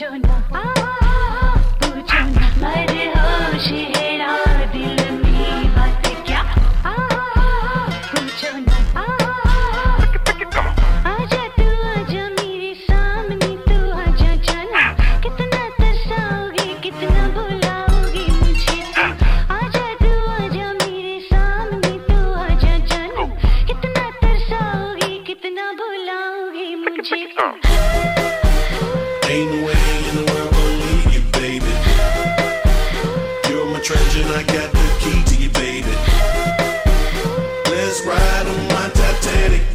पूछो कितना तरसाओगे, कितना बुलाओगे मुझे आजा तू, आजा मेरे सामने, तू आजा जाना। कितना कितना बुलाओगे मुझे Ain't no way in the world gonna leave you, baby. You're my treasure and I got the key to you, baby. Let's ride on my Titanic.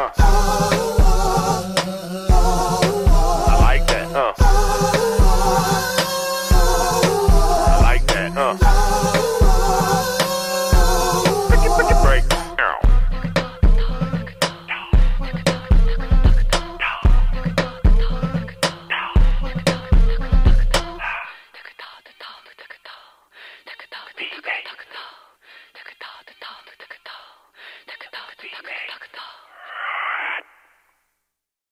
Uh.